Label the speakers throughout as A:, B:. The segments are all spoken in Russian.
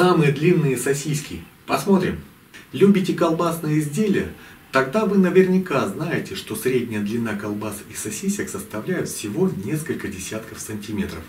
A: Самые длинные сосиски. Посмотрим. Любите колбасные изделия? Тогда вы наверняка знаете, что средняя длина колбас и сосисек составляет всего несколько десятков сантиметров.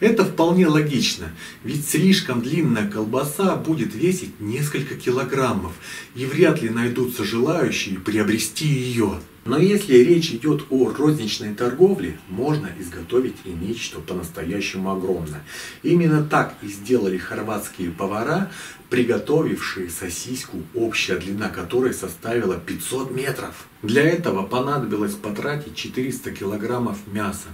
A: Это вполне логично, ведь слишком длинная колбаса будет весить несколько килограммов, и вряд ли найдутся желающие приобрести ее. Но если речь идет о розничной торговле, можно изготовить и нечто по-настоящему огромное. Именно так и сделали хорватские повара, приготовившие сосиску, общая длина которой составила 500 метров. Для этого понадобилось потратить 400 килограммов мяса,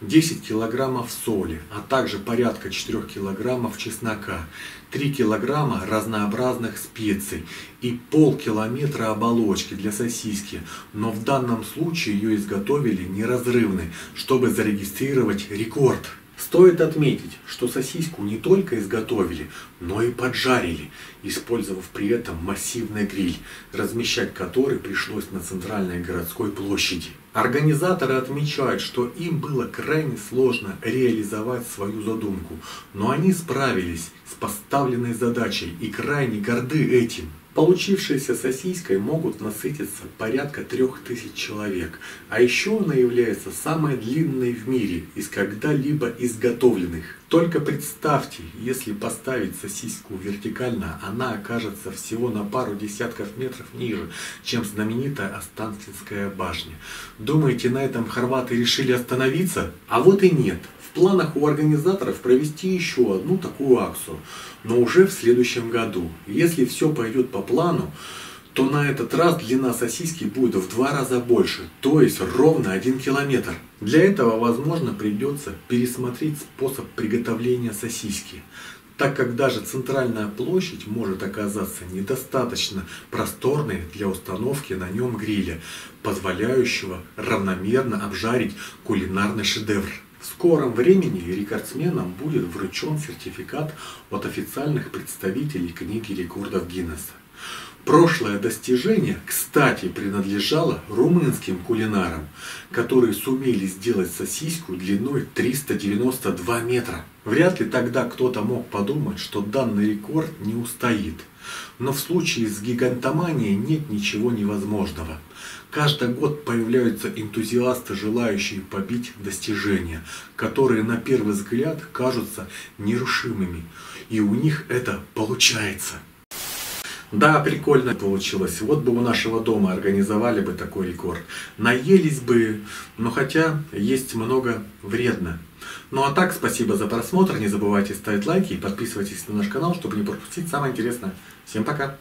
A: 10 килограммов соли, а также порядка 4 килограммов чеснока, 3 килограмма разнообразных специй и полкилометра оболочки для сосиски, но в данном случае ее изготовили неразрывной, чтобы зарегистрировать рекорд. Стоит отметить, что сосиску не только изготовили, но и поджарили, использовав при этом массивный гриль, размещать который пришлось на центральной городской площади. Организаторы отмечают, что им было крайне сложно реализовать свою задумку, но они справились с поставленной задачей и крайне горды этим. Получившейся сосиской могут насытиться порядка трех тысяч человек, а еще она является самой длинной в мире из когда-либо изготовленных. Только представьте, если поставить сосиску вертикально, она окажется всего на пару десятков метров ниже, чем знаменитая Останкинская башня. Думаете, на этом хорваты решили остановиться? А вот и нет планах у организаторов провести еще одну такую акцию, но уже в следующем году. Если все пойдет по плану, то на этот раз длина сосиски будет в два раза больше, то есть ровно один километр. Для этого, возможно, придется пересмотреть способ приготовления сосиски, так как даже центральная площадь может оказаться недостаточно просторной для установки на нем гриля, позволяющего равномерно обжарить кулинарный шедевр. В скором времени рекордсменам будет вручен сертификат от официальных представителей книги рекордов Гиннесса. Прошлое достижение, кстати, принадлежало румынским кулинарам, которые сумели сделать сосиску длиной 392 метра. Вряд ли тогда кто-то мог подумать, что данный рекорд не устоит. Но в случае с гигантоманией нет ничего невозможного. Каждый год появляются энтузиасты, желающие побить достижения, которые на первый взгляд кажутся нерушимыми. И у них это получается. Да, прикольно получилось. Вот бы у нашего дома организовали бы такой рекорд. Наелись бы, но хотя есть много вредно. Ну а так, спасибо за просмотр. Не забывайте ставить лайки и подписывайтесь на наш канал, чтобы не пропустить самое интересное. Всем пока!